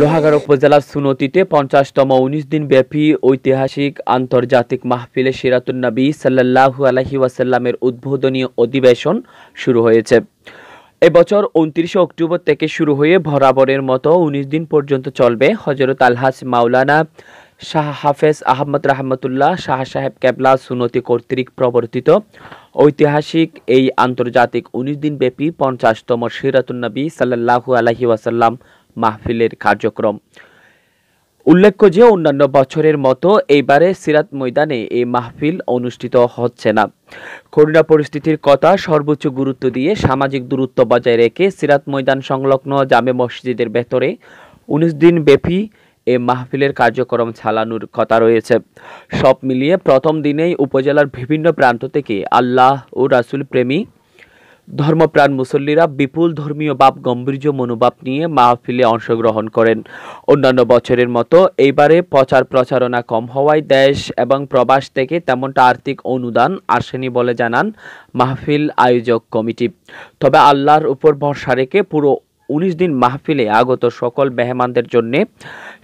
লোহাগাড়া উপজেলার সুনতিতে পঞ্চাশতম উনিশ দিন ব্যাপী ঐতিহাসিক আন্তর্জাতিক মাহফিলে সিরাতুন্নবী সাল্লাহু আলহি ওয়াসাল্লামের উদ্বোধনী অধিবেশন শুরু হয়েছে। এবছর উনত্রিশে অক্টোবর থেকে শুরু হয়ে বরাবরের মতো উনিশ দিন পর্যন্ত চলবে হজরত আলহাজ মাওলানা শাহ হাফেজ আহমদ রাহমতুল্লাহ শাহ সাহেব কেবলা সুনতি কর্তৃক প্রবর্তিত। ঐতিহাসিক এই আন্তর্জাতিক উনিশ দিন ব্যাপী পঞ্চাশতম সিরাতুন্নবী সাল্লাহু আলহি ওয়াসাল্লাম মাহফিলের কার্যক্রম। উল্লেখ্য যে, অন্যান্য বছরের মতো এইবারে সিরাত ময়দানে এই মাহফিল অনুষ্ঠিত হচ্ছে না। করোনা পরিস্থিতির কথা সর্বোচ্চ গুরুত্ব দিয়ে সামাজিক দূরত্ব বজায় রেখে সিরাত ময়দান সংলগ্ন জামে মসজিদের ভেতরে উনিশ দিন ব্যাপী এ মাহফিলের কার্যক্রম চালানোর কথা রয়েছে। সব মিলিয়ে প্রথম দিনেই উপজেলার বিভিন্ন প্রান্ত থেকে আল্লাহ ও রাসুল প্রেমী ধর্মপ্রাণ মুসল্লিরা বিপুল ধর্মীয় বাপ গম্ভীর্য মনোভাব নিয়ে মাহফিলে অংশগ্রহণ করেন। অন্যান্য বছরের মতো এইবারে প্রচার প্রচারণা কম হওয়ায় দেশ এবং প্রবাস থেকে তেমনটা আর্থিক অনুদান আসেনি বলে জানান মাহফিল আয়োজক কমিটি। তবে আল্লাহর উপর ভরসা রেখে পুরো উনিশ দিন মাহফিলে আগত সকল মেহমানদের জন্য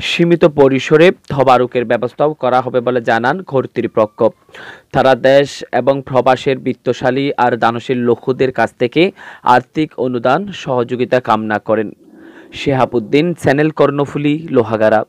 সীমিত পরিসরে ধবারুকের ব্যবস্থাও করা হবে বলে জানান কর্তৃপক্ষ তারা দেশ এবং প্রবাসের বিত্তশালী আর দানশীল লক্ষ্যদের কাছ থেকে আর্থিক অনুদান, সহযোগিতা কামনা করেন। শেহাবুদ্দিন, চ্যানেল কর্ণফুলি, লোহাগাড়া।